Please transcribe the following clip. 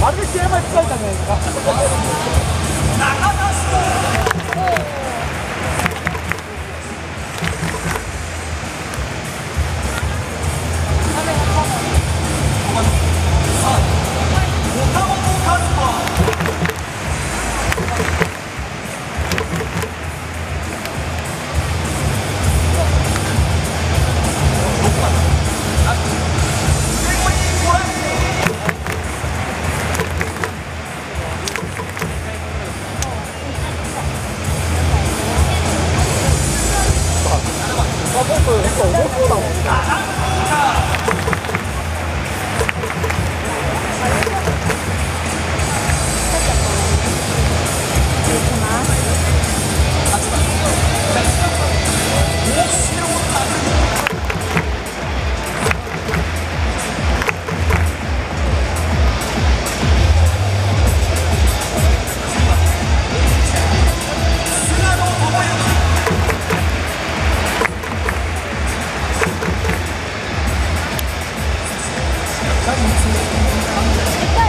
まるでまあ僕結構重そうだもん 対1